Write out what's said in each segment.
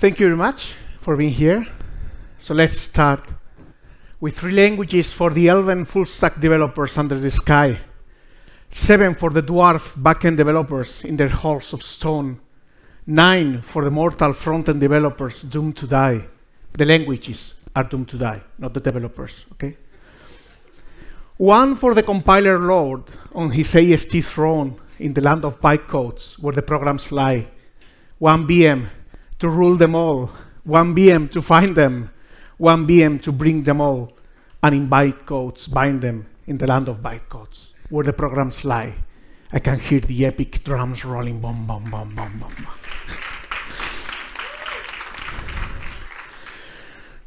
Thank you very much for being here. So let's start with three languages for the elven full stack developers under the sky, seven for the dwarf backend developers in their halls of stone, nine for the mortal front-end developers doomed to die. The languages are doomed to die, not the developers, okay? One for the compiler lord on his AST throne in the land of bytecodes where the programs lie. One VM to rule them all, one VM to find them, one VM to bring them all, and in bytecodes bind them in the land of bytecodes where the programs lie. I can hear the epic drums rolling, boom, boom, boom, boom. boom.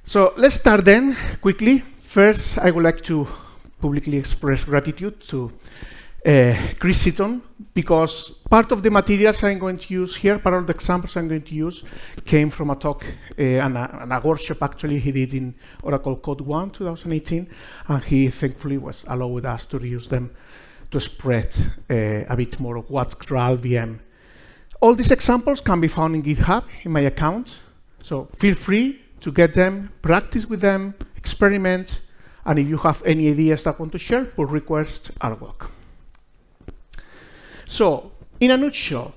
so let's start then quickly. First, I would like to publicly express gratitude to uh, Chris Seaton because part of the materials I'm going to use here, part of the examples I'm going to use, came from a talk uh, and, a, and, a, workshop actually he did in Oracle Code 1 2018, and he thankfully was allowed us to reuse them to spread uh, a bit more of what's Graal VM. All these examples can be found in GitHub in my account, so feel free to get them, practice with them, experiment, and if you have any ideas that want to share, pull request are welcome. So, in a nutshell,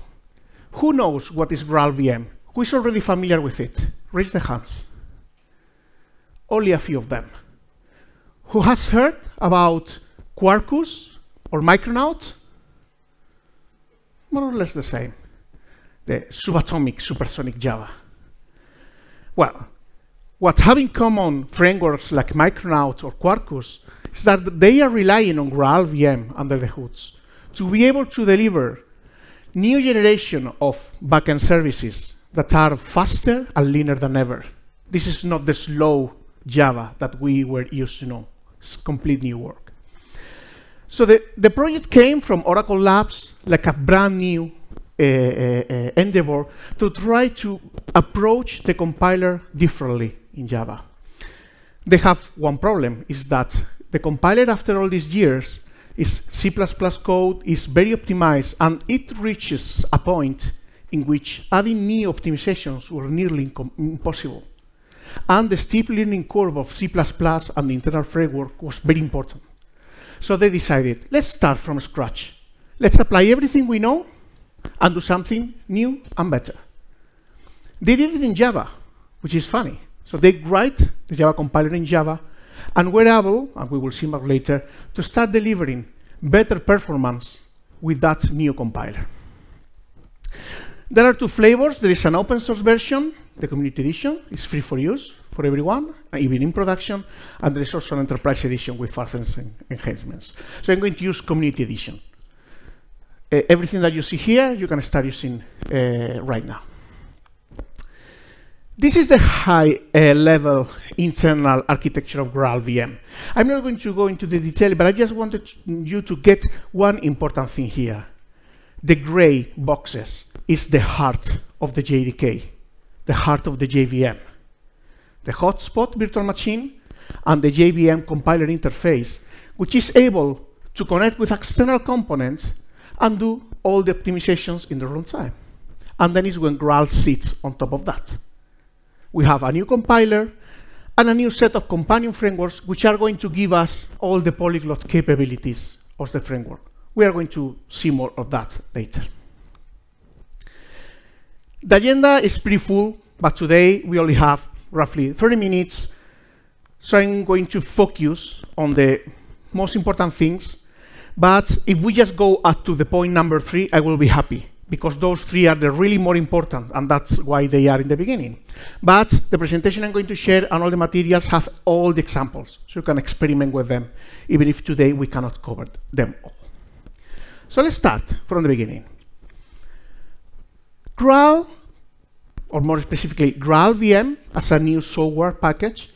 who knows what is Graal VM? Who is already familiar with it? Raise the hands. Only a few of them. Who has heard about Quarkus or Micronaut? More or less the same. The subatomic supersonic Java. Well, what have in common frameworks like Micronaut or Quarkus is that they are relying on Graal VM under the hoods to be able to deliver new generation of backend services that are faster and leaner than ever. This is not the slow Java that we were used to know. It's complete new work. So the, the project came from Oracle Labs like a brand new uh, uh, endeavor to try to approach the compiler differently in Java. They have one problem, is that the compiler after all these years is C++ code, is very optimized, and it reaches a point in which adding new optimizations were nearly impossible. And the steep learning curve of C++ and the internal framework was very important. So they decided, let's start from scratch. Let's apply everything we know and do something new and better. They did it in Java, which is funny. So they write the Java compiler in Java, and we're able, and we will see more later, to start delivering better performance with that new compiler. There are two flavors. There is an open source version, the community edition. is free for use for everyone, even in production. And there is also an enterprise edition with further enhancements. So I'm going to use community edition. Uh, everything that you see here, you can start using uh, right now. This is the high uh, level internal architecture of Graal VM. I'm not going to go into the detail, but I just wanted you to get one important thing here. The gray boxes is the heart of the JDK, the heart of the JVM. The hotspot virtual machine and the JVM compiler interface, which is able to connect with external components and do all the optimizations in the runtime. And then is when Graal sits on top of that we have a new compiler and a new set of companion frameworks which are going to give us all the polyglot capabilities of the framework. We are going to see more of that later. The agenda is pretty full, but today we only have roughly 30 minutes, so I'm going to focus on the most important things. But if we just go up to the point number three, I will be happy because those three are the really more important, and that's why they are in the beginning. But the presentation I'm going to share and all the materials have all the examples, so you can experiment with them, even if today we cannot cover them all. So let's start from the beginning. Graal, or more specifically, Graal VM as a new software package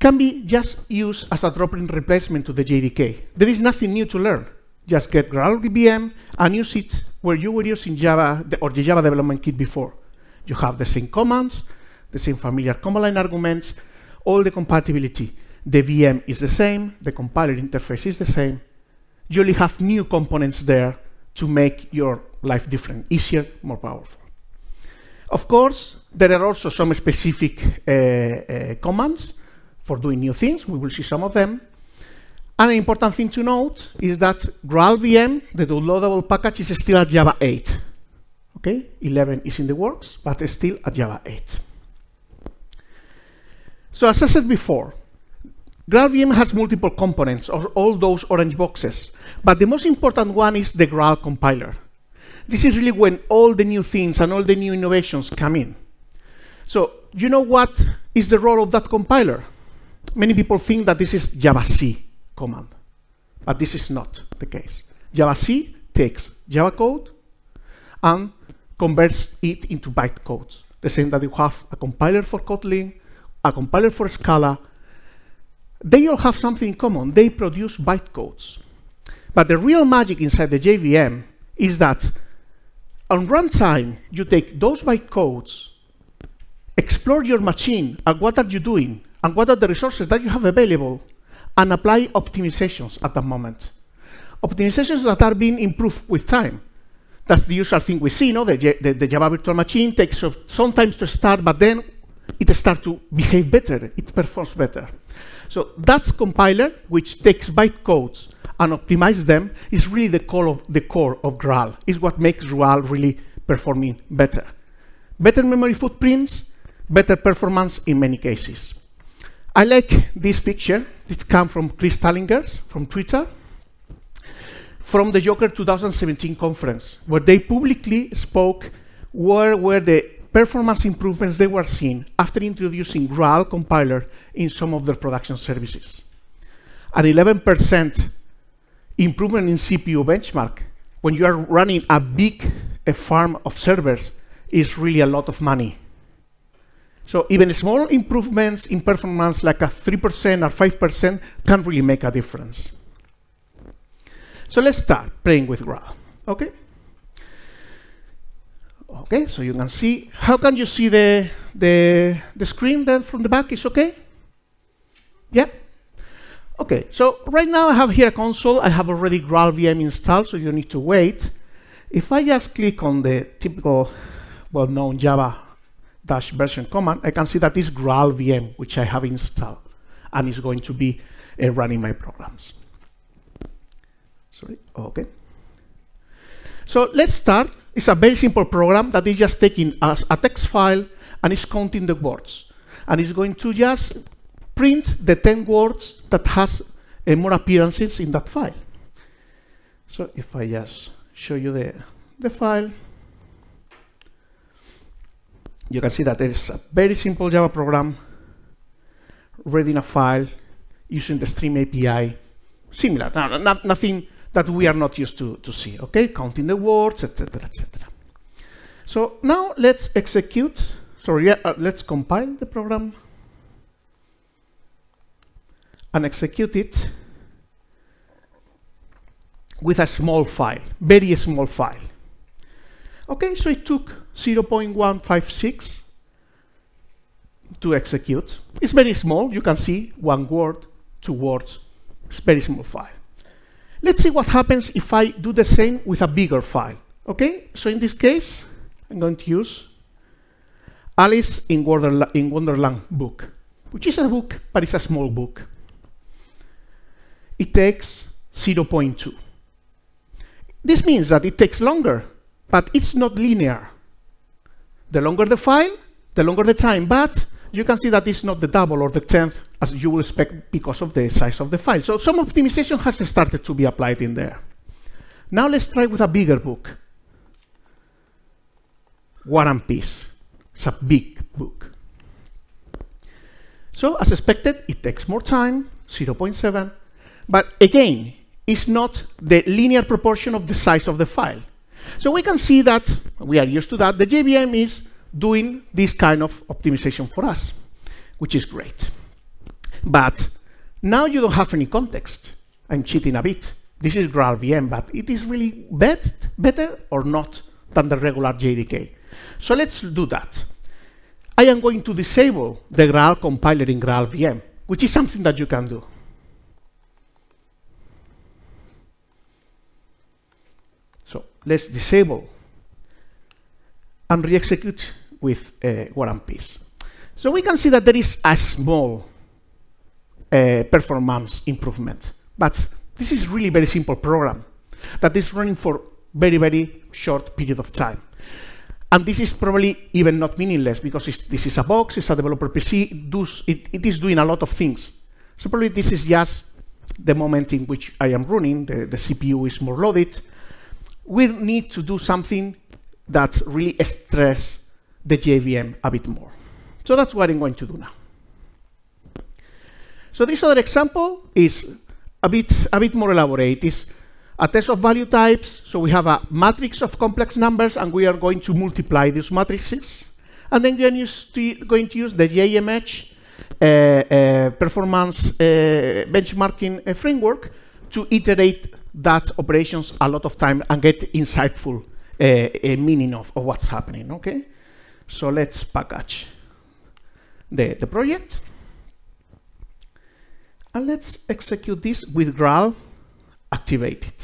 can be just used as a drop-in replacement to the JDK. There is nothing new to learn. Just get Graal VM and use it where you were using Java or the Java development kit before. You have the same commands, the same familiar command line arguments, all the compatibility. The VM is the same, the compiler interface is the same. You only have new components there to make your life different, easier, more powerful. Of course, there are also some specific uh, uh, commands for doing new things. We will see some of them. An important thing to note is that GraalVM, the downloadable package, is still at Java 8. Okay, 11 is in the works, but it's still at Java 8. So as I said before, GraalVM has multiple components, or all those orange boxes. But the most important one is the Graal compiler. This is really when all the new things and all the new innovations come in. So you know what is the role of that compiler? Many people think that this is Java-C command, but this is not the case. Java-C takes Java code and converts it into bytecodes. The same that you have a compiler for Kotlin, a compiler for Scala. They all have something in common. They produce bytecodes. But the real magic inside the JVM is that on runtime, you take those bytecodes, explore your machine, and what are you doing, and what are the resources that you have available, and apply optimizations at that moment. Optimizations that are being improved with time. That's the usual thing we see, no? The, the, the Java virtual machine takes some time to start, but then it starts to behave better, it performs better. So that's compiler, which takes bytecodes and optimize them, is really the core of, the core of Graal, is what makes Graal really performing better. Better memory footprints, better performance in many cases. I like this picture. It comes from Chris Thalingers from Twitter, from the Joker 2017 conference, where they publicly spoke where were the performance improvements they were seeing after introducing Graal compiler in some of their production services. An 11% improvement in CPU benchmark when you are running a big a farm of servers is really a lot of money. So even small improvements in performance like a 3% or 5% can really make a difference. So let's start playing with Graal, okay? Okay, so you can see, how can you see the, the, the screen then from the back is okay? Yeah? Okay, so right now I have here a console. I have already GraalVM installed, so you don't need to wait. If I just click on the typical well-known Java dash version command, I can see that this GraalVM, which I have installed, and is going to be uh, running my programs. Sorry, okay. So let's start. It's a very simple program that is just taking as a text file and is counting the words. And it's going to just print the 10 words that has uh, more appearances in that file. So if I just show you the, the file, you can see that there is a very simple Java program reading a file using the Stream API, similar, no, no, nothing that we are not used to, to see, okay? Counting the words, etc., etc. So now let's execute, sorry, uh, let's compile the program and execute it with a small file, very small file. Okay, so it took 0.156 to execute. It's very small. You can see one word, two words. It's very small file. Let's see what happens if I do the same with a bigger file. Okay, so in this case, I'm going to use Alice in, in Wonderland book, which is a book, but it's a small book. It takes 0.2. This means that it takes longer, but it's not linear. The longer the file, the longer the time, but you can see that it's not the double or the tenth as you will expect because of the size of the file. So some optimization has started to be applied in there. Now let's try with a bigger book. War and Peace. It's a big book. So as expected, it takes more time, 0.7, but again, it's not the linear proportion of the size of the file. So we can see that, we are used to that, the JVM is doing this kind of optimization for us, which is great. But now you don't have any context. I'm cheating a bit. This is GraalVM, but it is really bet better or not than the regular JDK. So let's do that. I am going to disable the Graal compiler in GraalVM, which is something that you can do. So let's disable and re-execute with uh, War. So we can see that there is a small uh, performance improvement, but this is really very simple program that is running for very, very short period of time. And this is probably even not meaningless because this is a box, it's a developer PC, it, does, it, it is doing a lot of things. So probably this is just the moment in which I am running, the, the CPU is more loaded. We need to do something that really stress the JVM a bit more. So that's what I'm going to do now. So this other example is a bit, a bit more elaborate. It's a test of value types. So we have a matrix of complex numbers, and we are going to multiply these matrices. And then we are going to use the JMH uh, uh, performance uh, benchmarking uh, framework to iterate that operations a lot of time and get insightful uh, meaning of, of what's happening, okay? So let's package the, the project. And let's execute this with Graal activated.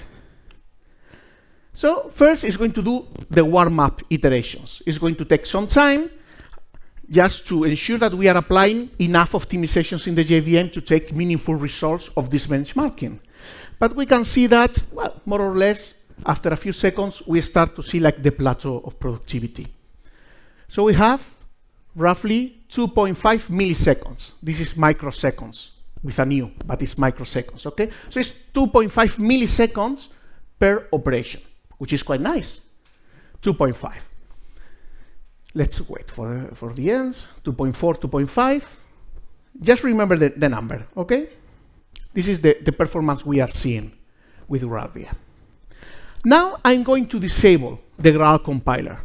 So first it's going to do the warm-up iterations. It's going to take some time just to ensure that we are applying enough optimizations in the JVM to take meaningful results of this benchmarking. But we can see that, well, more or less, after a few seconds, we start to see like the plateau of productivity. So we have roughly 2.5 milliseconds. This is microseconds with a new, but it's microseconds, okay? So it's 2.5 milliseconds per operation, which is quite nice. 2.5. Let's wait for the, for the ends. 2.4, 2.5. Just remember the, the number, okay? This is the, the performance we are seeing with GraalVM. Now I'm going to disable the Graal compiler,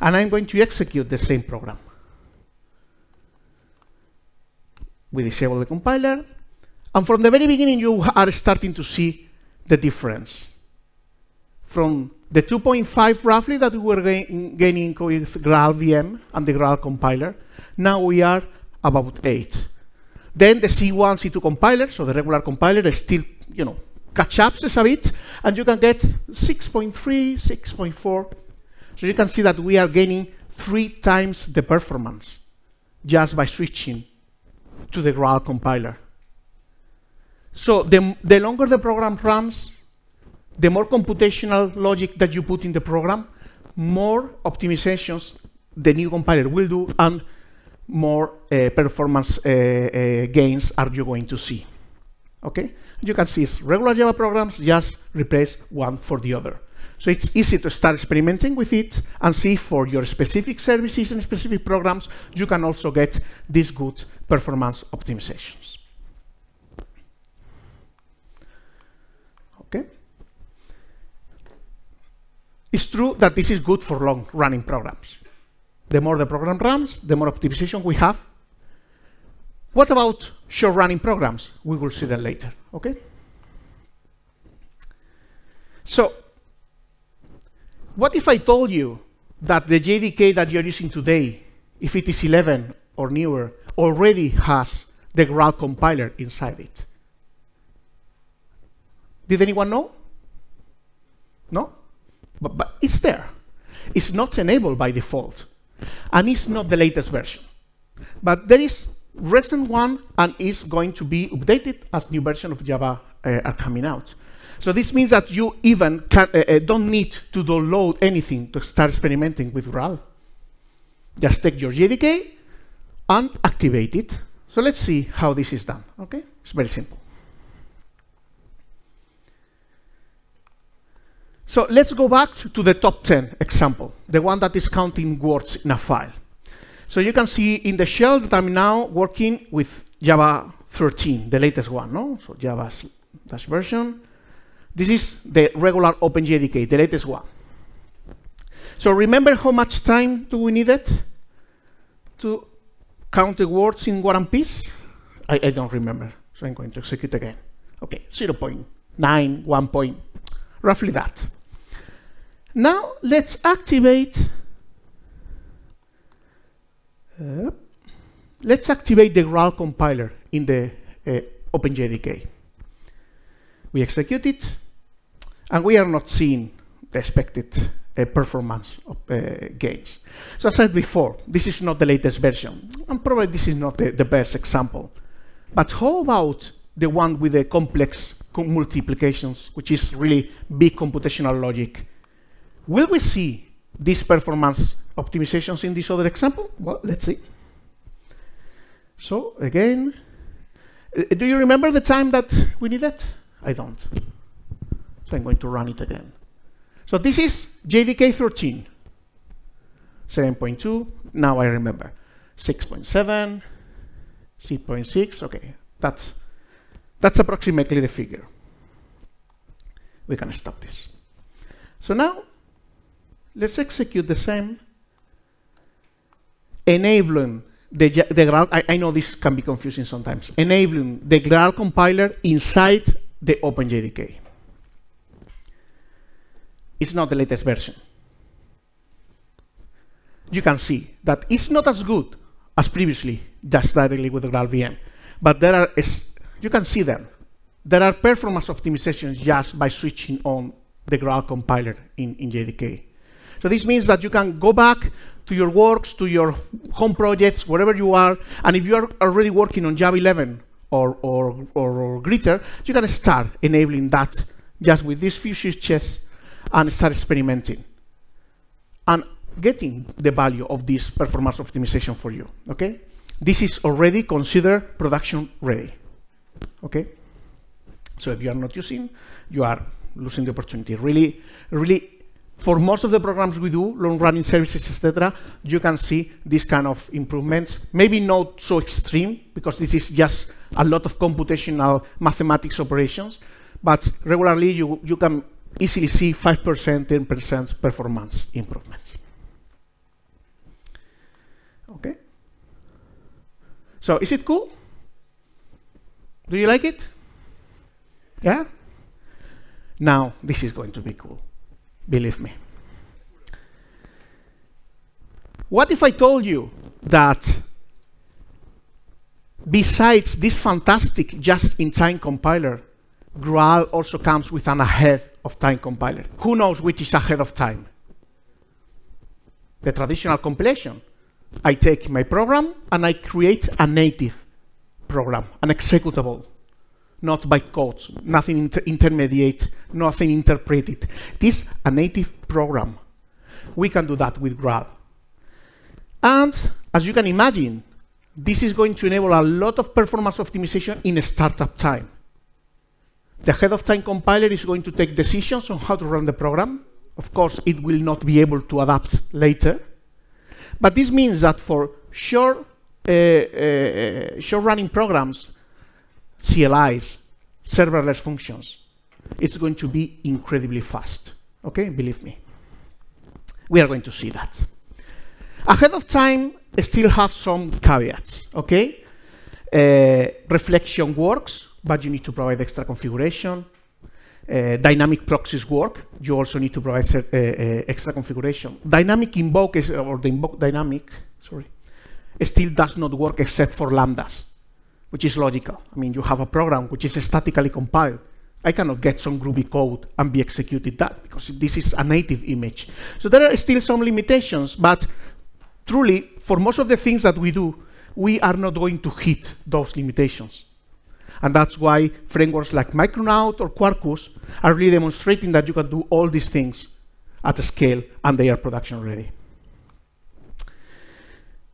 and I'm going to execute the same program. we disable the compiler. And from the very beginning, you are starting to see the difference. From the 2.5 roughly that we were gaining with GraalVM and the Graal compiler, now we are about 8. Then the C1, C2 compiler, so the regular compiler, is still, you know, catch up a bit, and you can get 6.3, 6.4. So you can see that we are gaining three times the performance just by switching to the Graal compiler. So the, the longer the program runs, the more computational logic that you put in the program, more optimizations the new compiler will do, and more uh, performance uh, uh, gains are you going to see. Okay? You can see regular Java programs just replace one for the other. So it's easy to start experimenting with it and see for your specific services and specific programs, you can also get these good performance optimizations. Okay? It's true that this is good for long running programs. The more the program runs, the more optimization we have. What about short running programs? We will see that later, okay? So what if I told you that the JDK that you're using today, if it is 11 or newer, already has the Graal compiler inside it? Did anyone know? No? But, but it's there. It's not enabled by default. And it's not the latest version. But there is recent one and is going to be updated as new version of Java uh, are coming out. So this means that you even can, uh, uh, don't need to download anything to start experimenting with Graal. Just take your JDK and activate it. So let's see how this is done. Okay, it's very simple. So let's go back to the top 10 example, the one that is counting words in a file. So you can see in the shell that I'm now working with Java 13, the latest one, no? So Java's dash version. This is the regular OpenJDK, the latest one. So remember how much time do we need it to count the words in and Peace? I, I don't remember, so I'm going to execute again. Okay, 0 0.9, 1 point, roughly that. Now let's activate, uh, let's activate the Graal compiler in the uh, OpenJDK. We execute it, and we are not seeing the expected uh, performance of, uh, gains. So as I said before, this is not the latest version, and probably this is not the, the best example. But how about the one with the complex multiplications, which is really big computational logic? Will we see these performance optimizations in this other example? Well, let's see. So again, uh, do you remember the time that we need that? I don't. So I'm going to run it again. So this is JDK 13, 7.2, now I remember. 6.7, 6.6, okay, that's, that's approximately the figure. We can stop this. So now, let's execute the same, enabling the, the Graal, I, I, know this can be confusing sometimes, enabling the Graal compiler inside the OpenJDK. It's not the latest version. You can see that it's not as good as previously, just directly with the Graal VM. But there are, you can see them. There are performance optimizations just by switching on the Graal compiler in, in JDK. So this means that you can go back to your works, to your home projects, wherever you are, and if you are already working on Java 11 or, or, or, or Gritter, you can start enabling that just with these few switches and start experimenting and getting the value of this performance optimization for you, okay? This is already considered production ready, okay? So if you are not using, you are losing the opportunity. Really, really, for most of the programs we do, long running services, etc., you can see this kind of improvements. Maybe not so extreme, because this is just a lot of computational mathematics operations, but regularly you, you can easily see 5%, 10% performance improvements. Okay? So is it cool? Do you like it? Yeah? Now, this is going to be cool. Believe me. What if I told you that besides this fantastic just-in-time compiler, Graal also comes with an ahead of time compiler. Who knows which is ahead of time? The traditional compilation. I take my program and I create a native program, an executable, not bytecodes, nothing inter intermediate, nothing interpreted. It is a native program. We can do that with Graal. And as you can imagine, this is going to enable a lot of performance optimization in startup time. The ahead of time compiler is going to take decisions on how to run the program. Of course, it will not be able to adapt later. But this means that for short, uh, uh, short running programs, CLIs, serverless functions, it's going to be incredibly fast. Okay, believe me. We are going to see that. Ahead of time still have some caveats, okay? Uh, reflection works, but you need to provide extra configuration. Uh, dynamic proxies work, you also need to provide uh, uh, extra configuration. Dynamic invoke, is, or the invoke dynamic, sorry, still does not work except for lambdas, which is logical. I mean, you have a program which is statically compiled. I cannot get some Groovy code and be executed that because this is a native image. So there are still some limitations, but truly, for most of the things that we do, we are not going to hit those limitations. And that's why frameworks like Micronaut or Quarkus are really demonstrating that you can do all these things at a scale and they are production ready.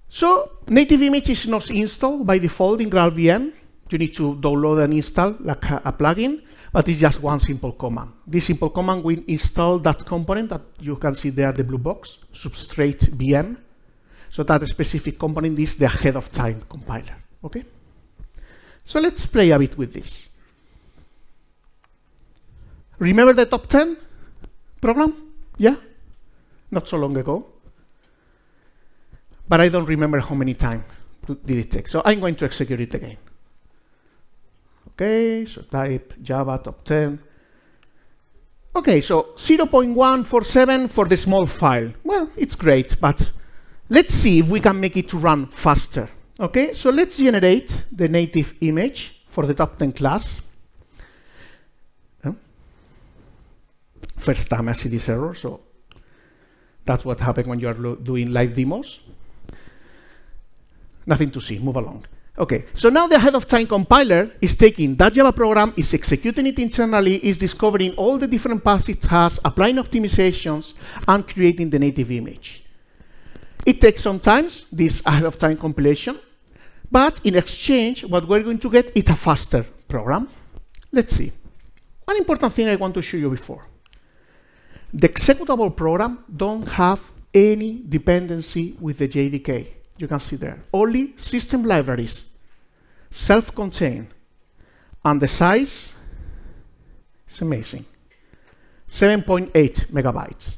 So native image is not installed by default in GraalVM. You need to download and install like a, a plugin, but it's just one simple command. This simple command will install that component that you can see there, the blue box, substrate VM. So that specific component is the ahead of time compiler, okay? So let's play a bit with this. Remember the top 10 program? Yeah? Not so long ago. But I don't remember how many times did it take. So I'm going to execute it again. Okay, so type Java top 10. Okay, so 0.147 for the small file. Well, it's great, but let's see if we can make it to run faster. Okay, so let's generate the native image for the top 10 class. First time I see this error, so That's what happens when you are doing live demos. Nothing to see, move along. Okay, so now the ahead of time compiler is taking that Java program, is executing it internally, is discovering all the different paths it has, applying optimizations, and creating the native image. It takes some time, this ahead of time compilation, but in exchange, what we're going to get is a faster program. Let's see. One important thing I want to show you before. The executable program don't have any dependency with the JDK. You can see there. Only system libraries self-contained, and the size is amazing. 7.8 megabytes.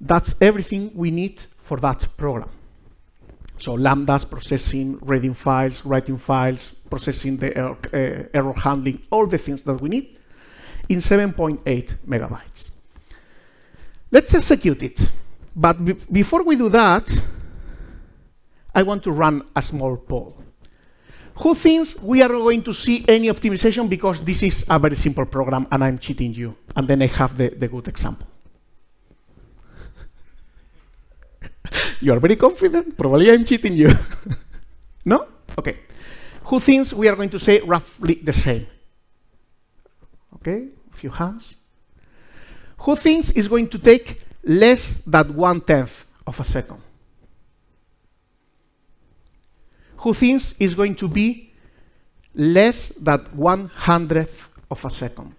That's everything we need for that program. So lambdas, processing, reading files, writing files, processing the error, uh, error handling, all the things that we need in 7.8 megabytes. Let's execute it. But before we do that, I want to run a small poll. Who thinks we are going to see any optimization because this is a very simple program and I'm cheating you? And then I have the, the good example. you are very confident? Probably I'm cheating you. no? Okay. Who thinks we are going to say roughly the same? Okay, a few hands. Who thinks is going to take less than one tenth of a second? Who thinks is going to be less than one hundredth of a second.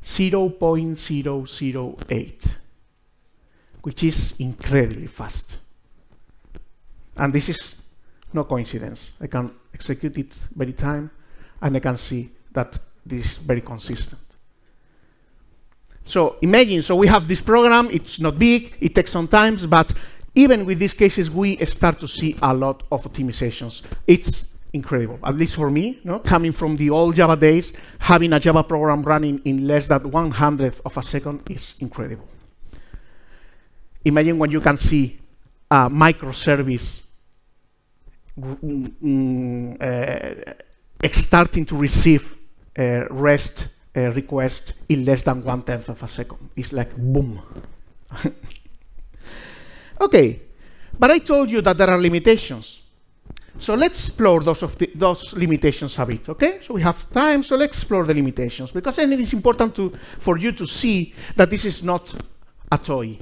0.008, which is incredibly fast. And this is no coincidence. I can execute it very time, and I can see that this is very consistent. So imagine, so we have this program, it's not big, it takes some time, but even with these cases, we start to see a lot of optimizations. It's incredible, at least for me, no? coming from the old Java days, having a Java program running in less than one hundredth of a second is incredible. Imagine when you can see a microservice uh, starting to receive a REST request in less than one tenth of a second. It's like boom. Okay, but I told you that there are limitations. So let's explore those, of the, those limitations a bit, okay? So we have time, so let's explore the limitations, because I think it's important to, for you to see that this is not a toy.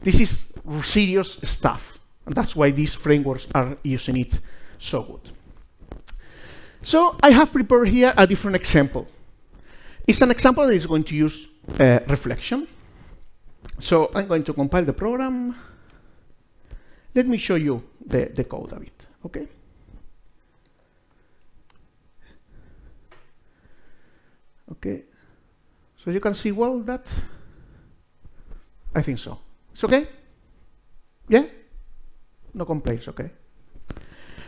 This is serious stuff, and that's why these frameworks are using it so good. So I have prepared here a different example. It's an example that is going to use uh, reflection. So I'm going to compile the program. Let me show you the, the code a bit, okay? Okay, so you can see well that, I think so. It's okay? Yeah? No complaints, okay?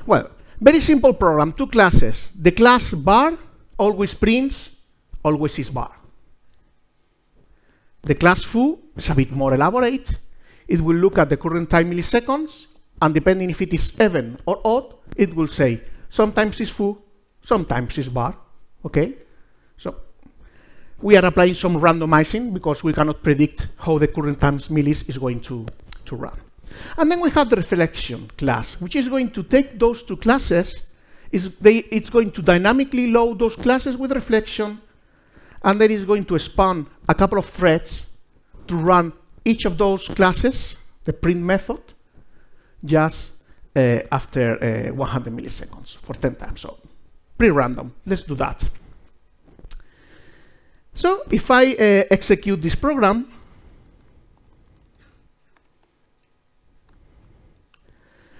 Well, very simple program, two classes. The class bar always prints, always is bar. The class foo is a bit more elaborate. It will look at the current time milliseconds, and depending if it is even or odd, it will say sometimes it's foo, sometimes it's bar. Okay? So we are applying some randomizing because we cannot predict how the current times millis is going to, to run. And then we have the reflection class, which is going to take those two classes, they, it's going to dynamically load those classes with reflection, and then it's going to spawn a couple of threads to run each of those classes, the print method, just uh, after uh, 100 milliseconds for 10 times. So pretty random. Let's do that. So if I uh, execute this program,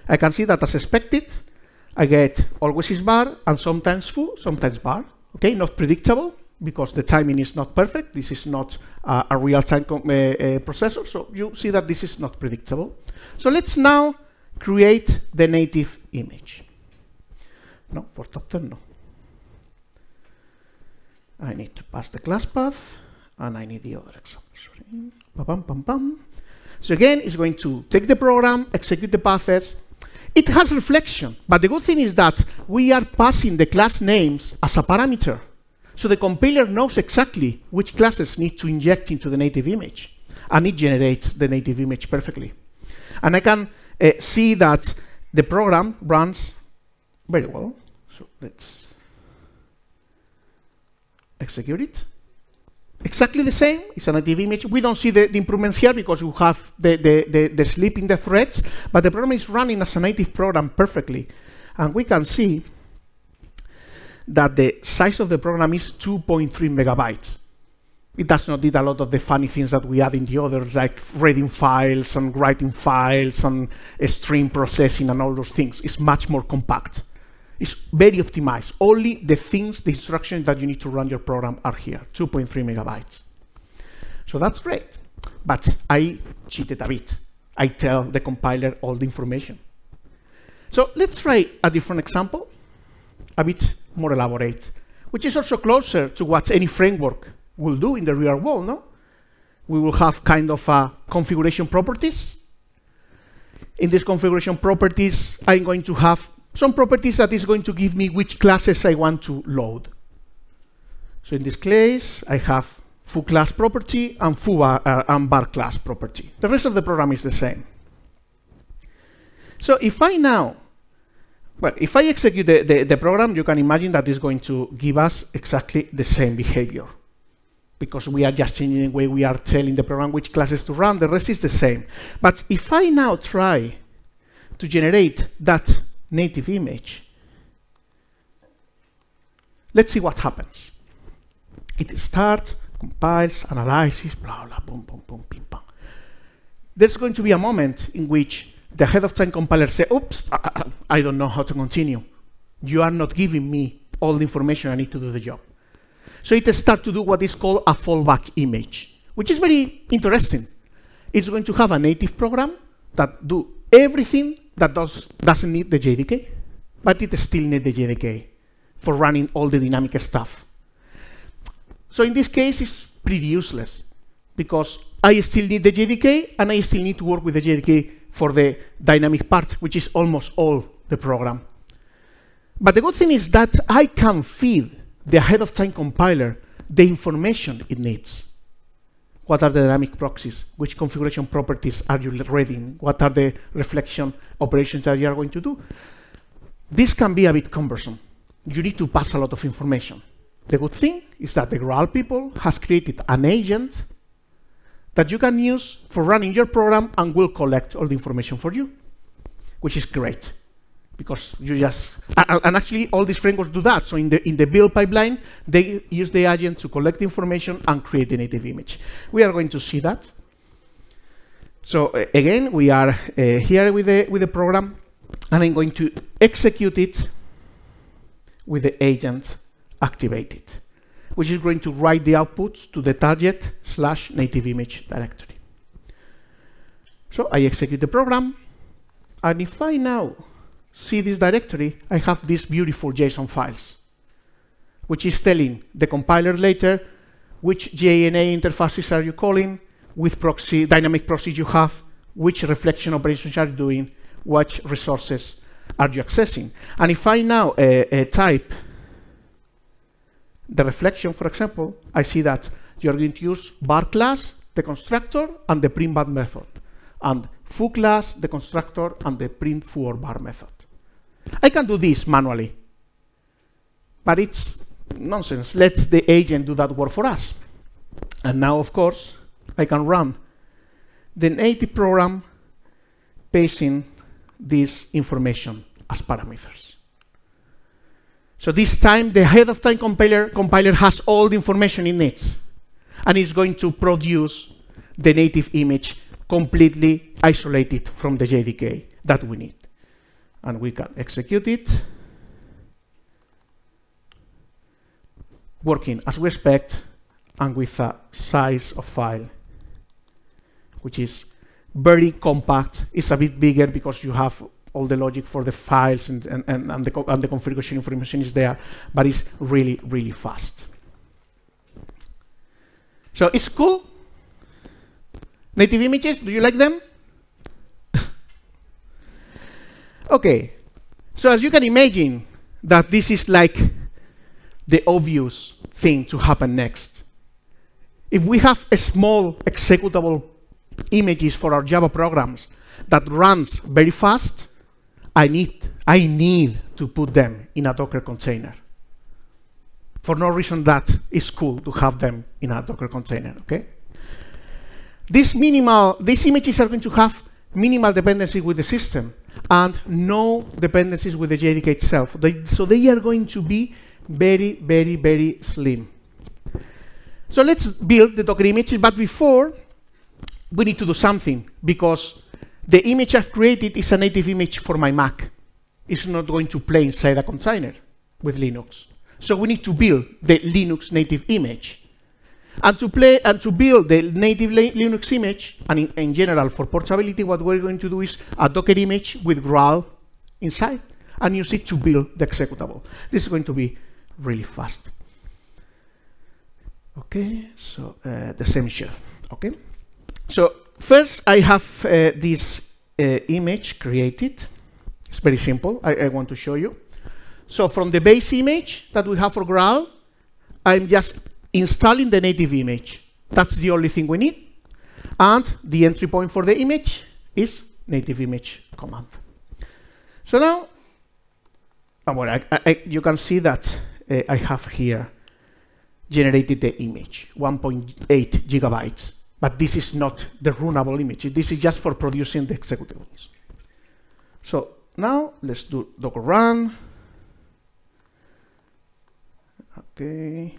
I can see that as expected, I get always is bar and sometimes foo, sometimes bar. Okay, not predictable, because the timing is not perfect. This is not uh, a real-time uh, uh, processor, so you see that this is not predictable. So let's now create the native image. No, for top 10, no. I need to pass the class path, and I need the other example. Sorry. Pam, pam, pam. So again, it's going to take the program, execute the paths. It has reflection, but the good thing is that we are passing the class names as a parameter. So the compiler knows exactly which classes need to inject into the native image, and it generates the native image perfectly. And I can uh, see that the program runs very well. So let's execute it. Exactly the same, it's a native image. We don't see the, the improvements here because we have the, the, the, the in the threads, but the program is running as a native program perfectly. And we can see that the size of the program is 2.3 megabytes. It does not need a lot of the funny things that we add in the others, like reading files and writing files and stream processing and all those things. It's much more compact. It's very optimized. Only the things, the instructions that you need to run your program are here, 2.3 megabytes. So that's great. But I cheated a bit. I tell the compiler all the information. So let's try a different example, a bit more elaborate, which is also closer to what any framework will do in the real world, no? We will have kind of a configuration properties. In these configuration properties, I'm going to have some properties that is going to give me which classes I want to load. So in this case, I have foo class property and foo bar, uh, and bar class property. The rest of the program is the same. So if I now, well, if I execute the, the, the program, you can imagine that it's going to give us exactly the same behavior because we are just changing the way we are telling the program which classes to run. The rest is the same. But if I now try to generate that native image. Let's see what happens. It starts, compiles, analyzes, blah, blah, boom, boom, boom, ping, pong. There's going to be a moment in which the head of time compiler says, oops, I, don't know how to continue. You are not giving me all the information I need to do the job. So it starts to do what is called a fallback image, which is very interesting. It's going to have a native program that do everything that does, doesn't need the JDK, but it still needs the JDK for running all the dynamic stuff. So in this case, it's pretty useless because I still need the JDK and I still need to work with the JDK for the dynamic part, which is almost all the program. But the good thing is that I can feed the ahead of time compiler the information it needs. What are the dynamic proxies? Which configuration properties are you reading? What are the reflection operations that you are going to do? This can be a bit cumbersome. You need to pass a lot of information. The good thing is that the Graal people has created an agent that you can use for running your program and will collect all the information for you, which is great because you just and actually all these frameworks do that. So in the in the build pipeline, they use the agent to collect information and create a native image. We are going to see that. So again, we are uh, here with the with the program, and I'm going to execute it with the agent activated, which is going to write the outputs to the target slash native image directory. So I execute the program, and if I now see this directory, I have these beautiful JSON files, which is telling the compiler later which JNA interfaces are you calling, with proxy, dynamic proxy you have, which reflection operations are you doing, what resources are you accessing. And if I now uh, uh, type the reflection, for example, I see that you're going to use bar class, the constructor, and the print bar method, and foo class, the constructor, and the print foo or bar method. I can do this manually, but it's nonsense. Let's the agent do that work for us. And now, of course, I can run the native program passing this information as parameters. So this time, the ahead of time compiler, compiler has all the information it needs, and it's going to produce the native image completely isolated from the JDK that we need. And we can execute it. Working as we expect and with a size of file which is very compact. It's a bit bigger because you have all the logic for the files and, and, and, and, the, and the configuration information is there, but it's really, really fast. So it's cool. Native images, do you like them? Okay, so as you can imagine, that this is like the obvious thing to happen next. If we have a small executable images for our Java programs that runs very fast, I need, I need to put them in a Docker container. For no reason that is cool to have them in a Docker container, okay? This minimal, these images are going to have minimal dependency with the system and no dependencies with the JDK itself. They, so they are going to be very, very, very slim. So let's build the Docker images, but before, we need to do something because the image I've created is a native image for my Mac. It's not going to play inside a container with Linux. So we need to build the Linux native image. And to play and to build the native Linux image, and in, in, general for portability, what we're going to do is a Docker image with Graal inside and use it to build the executable. This is going to be really fast. Okay, so uh, the same shell. Okay, so first I have uh, this uh, image created. It's very simple. I, I want to show you. So from the base image that we have for Graal, I'm just installing the native image. That's the only thing we need. And the entry point for the image is native image command. So now, oh, well, I, I, you can see that uh, I have here generated the image, 1.8 gigabytes. But this is not the runnable image. This is just for producing the executables. So now let's do docker run. Okay.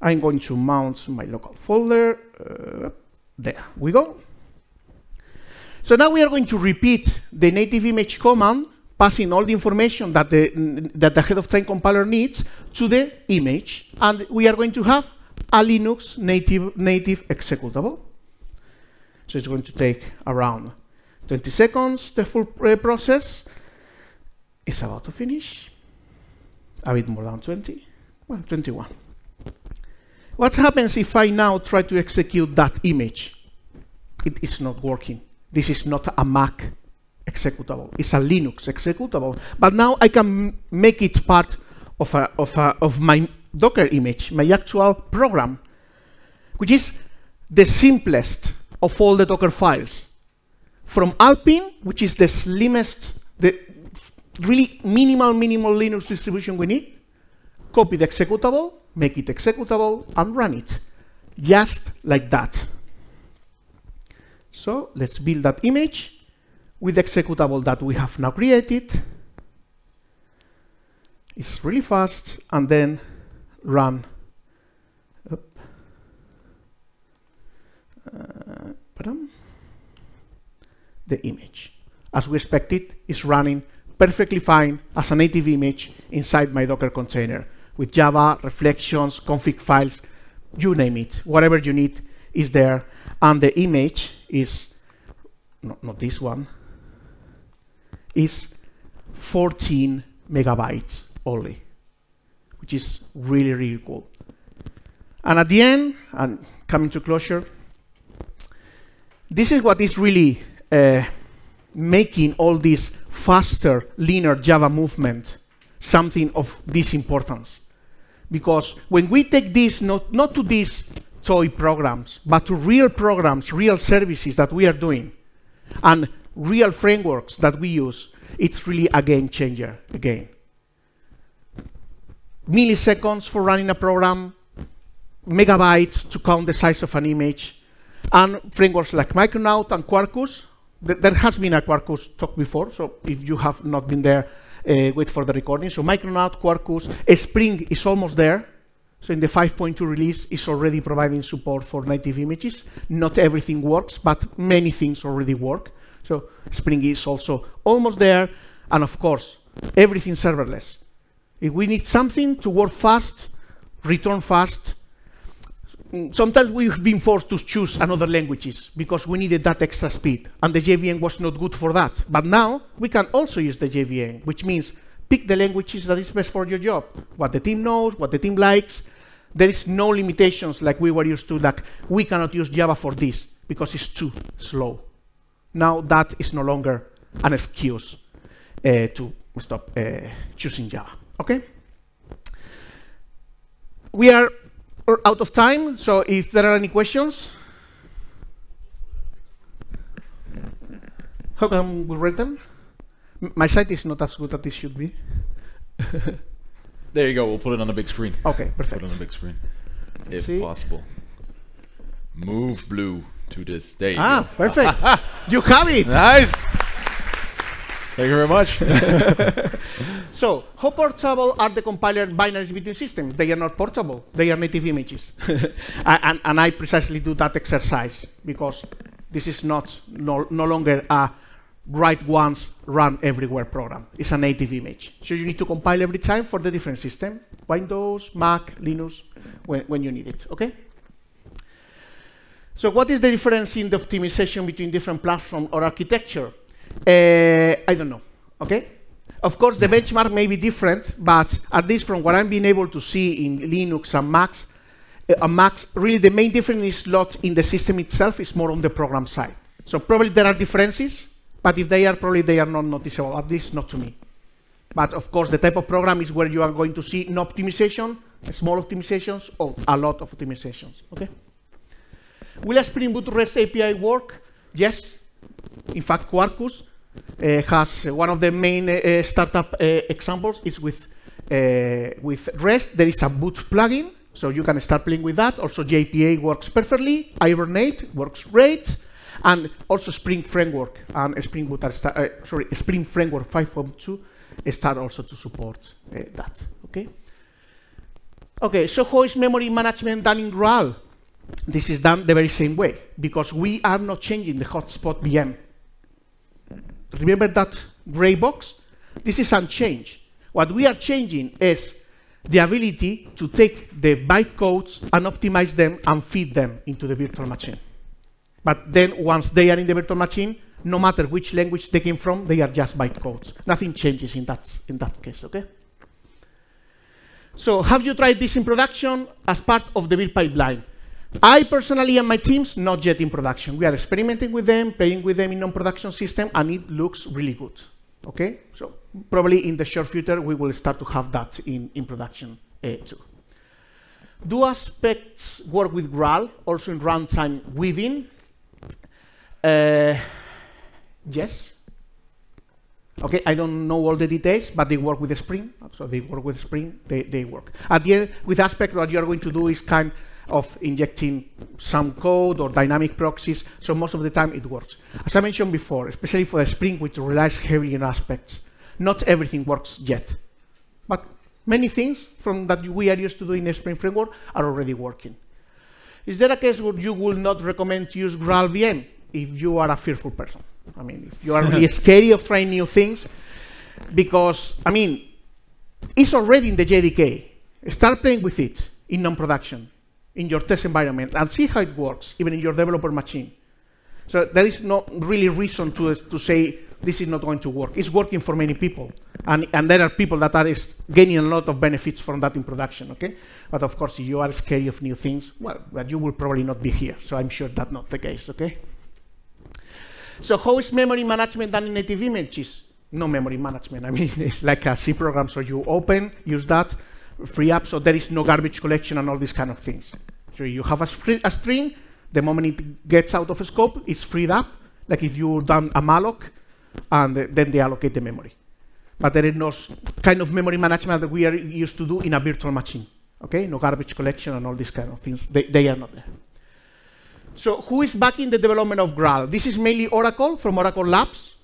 I'm going to mount my local folder. Uh, there we go. So now we are going to repeat the native image command, passing all the information that the, that the ahead of time compiler needs to the image. And we are going to have a Linux native, native executable. So it's going to take around 20 seconds, the full uh, process. is about to finish. A bit more than 20, well, 21. What happens if I now try to execute that image? It is not working. This is not a Mac executable. It's a Linux executable. But now I can make it part of, a, of, a, of my Docker image, my actual program, which is the simplest of all the Docker files. From Alpine, which is the slimmest, the really minimal, minimal Linux distribution we need, copy the executable, make it executable, and run it. Just like that. So let's build that image with the executable that we have now created. It's really fast, and then run uh, the image. As we expected, is running perfectly fine as a native image inside my Docker container with Java, reflections, config files, you name it. Whatever you need is there. And the image is, no, not this one, is 14 megabytes only which is really, really cool. And at the end, and coming to closure, this is what is really uh, making all this faster, leaner Java movement something of this importance. Because when we take this, not, not to these toy programs, but to real programs, real services that we are doing, and real frameworks that we use, it's really a game changer again milliseconds for running a program, megabytes to count the size of an image, and frameworks like Micronaut and Quarkus. There has been a Quarkus talk before, so if you have not been there, uh, wait for the recording. So Micronaut, Quarkus, Spring is almost there. So in the 5.2 release is already providing support for native images. Not everything works, but many things already work. So Spring is also almost there. And of course, everything serverless. If we need something to work fast, return fast, sometimes we've been forced to choose another languages because we needed that extra speed and the JVM was not good for that. But now we can also use the JVM, which means pick the languages that is best for your job, what the team knows, what the team likes. There is no limitations like we were used to, like we cannot use Java for this because it's too slow. Now that is no longer an excuse uh, to stop uh, choosing Java. Okay? we are out of time, so if there are any questions, how can we read them? M my sight is not as good as it should be. There you go. We'll put it on the big screen. Okay, perfect. Put it on the big screen, if see. possible. Move blue to this. day. Ah, go. perfect. you have it. Nice. Thank you very much. So, how portable are the compiler binaries between systems? They are not portable. They are native images. and, and, I precisely do that exercise because this is not no, no longer a write once, run everywhere program. It's a native image. So you need to compile every time for the different system, Windows, Mac, Linux, when, when you need it, okay? So what is the difference in the optimization between different platform or architecture? Uh, I don't know, okay? Of course, the benchmark may be different, but at least from what I'm being able to see in Linux and Macs, uh, Macs, really the main difference is not in the system itself, it's more on the program side. So probably there are differences, but if they are, probably they are not noticeable, at least not to me. But of course, the type of program is where you are going to see no optimization, small optimizations, or a lot of optimizations, okay? Will a Spring Boot REST API work? Yes. In fact, Quarkus uh, has uh, one of the main uh, startup examples is with with REST. There is a Boot plugin, so you can start playing with that. Also, JPA works perfectly. Hibernate works great, and also Spring Framework and Spring Boot uh, sorry Spring Framework 5.2 start also to support uh, that. Okay. Okay. So how is memory management done in Graal? This is done the very same way because we are not changing the hotspot VM. Remember that gray box? This is unchanged. What we are changing is the ability to take the bytecodes and optimize them and feed them into the virtual machine. But then once they are in the virtual machine, no matter which language they came from, they are just bytecodes. Nothing changes in that, in that case, okay? So have you tried this in production as part of the build pipeline? I personally and my teams, not yet in production. We are experimenting with them, playing with them in non-production system, and it looks really good. Okay, so probably in the short future we will start to have that in, in production uh, too. Do aspects work with Graal, also in runtime weaving? Uh, yes. Okay, I don't know all the details, but they work with Spring. So they work with Spring, they, they work. At the end, with Aspect, what you are going to do is kind of injecting some code or dynamic proxies. So most of the time it works. As I mentioned before, especially for Spring, which relies heavily on aspects, not everything works yet. But many things from that we are used to doing in the Spring framework are already working. Is there a case where you will not recommend to use Graal VM if you are a fearful person? I mean, if you are really scary of trying new things, because, I mean, it's already in the JDK. Start playing with it in non-production, in your test environment, and see how it works, even in your developer machine. So there is no really reason to, to say this is not going to work. It's working for many people. And, and there are people that are gaining a lot of benefits from that in production, okay? But of course, if you are scary of new things, well, but you will probably not be here. So I'm sure that's not the case, okay? So how is memory management done in native images? No memory management. I mean, it's like a C program. So you open, use that, free up. So there is no garbage collection and all these kind of things. So you have a, a string. The moment it gets out of scope, it's freed up. Like if you done a malloc, and then they allocate the memory. But there is no kind of memory management that we are used to do in a virtual machine. Okay, no garbage collection and all these kind of things. They, they are not there. So who is backing the development of Graal? This is mainly Oracle from Oracle Labs.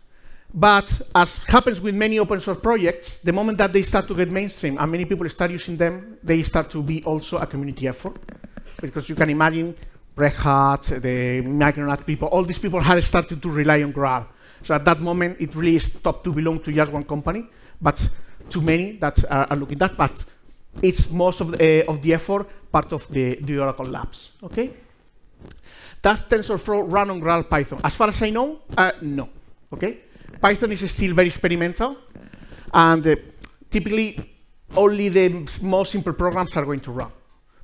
But as happens with many open source projects, the moment that they start to get mainstream and many people start using them, they start to be also a community effort. Because you can imagine Red Hat, the Micronaut people, all these people have started to rely on Graal. So at that moment, it really stopped to belong to just one company, but too many that are, are looking at that. But it's most of the, uh, of the effort part of the, the Oracle Labs. Okay. Does TensorFlow run on Graal Python? As far as I know, uh, no. Okay. Python is still very experimental, and uh, typically only the most simple programs are going to run.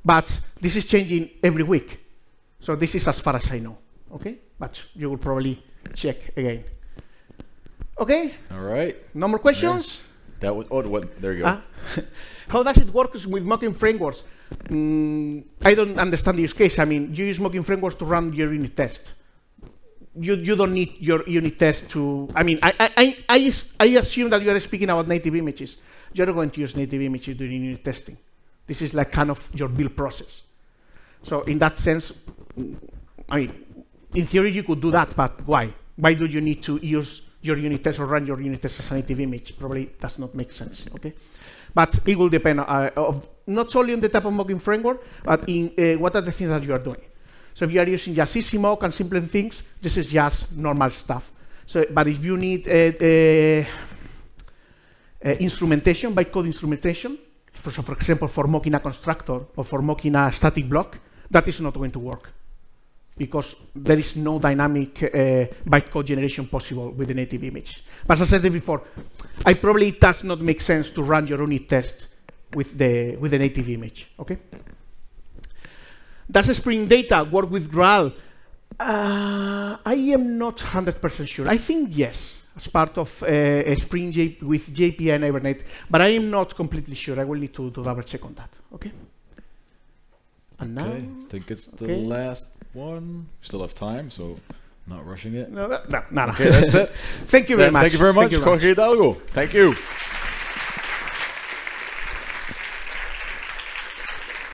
But this is changing every week. So this is as far as I know. Okay? But you will probably check again. Okay? All right. No more questions? That was oh what there you go. Ah. How does it work with mocking frameworks? Mm, I don't understand the use case. I mean, you use mocking frameworks to run your unit test. You, you don't need your unit test to. I mean, I, I, I, I, assume that you are speaking about native images. You're going to use native images during unit testing. This is like kind of your build process. So in that sense, I mean, in theory you could do that, but why? Why do you need to use your unit test or run your unit test as a native image? Probably does not make sense. Okay, but it will depend uh, of not solely on the type of mocking framework, but in uh, what are the things that you are doing. So if you are using just EasyMock and simple things, this is just normal stuff. So, but if you need uh, uh, instrumentation, bytecode instrumentation, for, so for example, for mocking a constructor or for mocking a static block, that is not going to work because there is no dynamic uh, bytecode generation possible with the native image. But as I said before, I probably it does not make sense to run your unit test with the with the native image. Okay. Does Spring Data work with Graal? Uh, I am not 100% sure. I think yes, as part of uh, Spring J with JPA and Hibernate, but I am not completely sure. I will need to, to double check on that. Okay. And okay, I think it's the okay. last one. Still have time, so not rushing it. no, no, no, no. Okay, that's it. Thank you very Then much. Thank you very much, Jorge Hidalgo. Thank you.